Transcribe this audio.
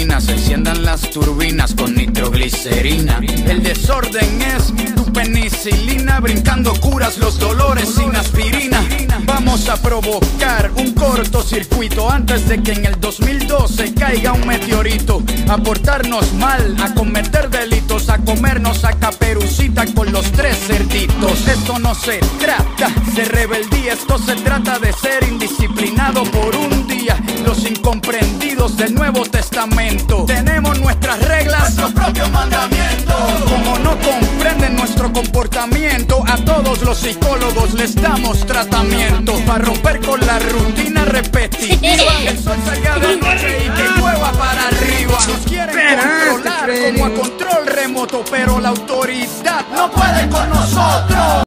gasolina, se enciendan las turbinas con nitroglicerina. El desorden es tu penicilina, brincando curas los dolores sin aspirina. Vamos a provocar un cortocircuito antes de que en el 2012 caiga un meteorito. A portarnos mal, a cometer delitos, a comernos a caperucita con los tres cerditos. Esto no se trata de rebeldía, esto se trata de ser indisciplinado por un del Nuevo Testamento. Tenemos nuestras reglas, nuestros propios mandamientos. Como no comprenden nuestro comportamiento, a todos los psicólogos les damos tratamiento. Para romper con la rutina repetitiva. El sol salga de noche y que llueva para arriba. Nos quieren controlar como a control remoto, pero la autoridad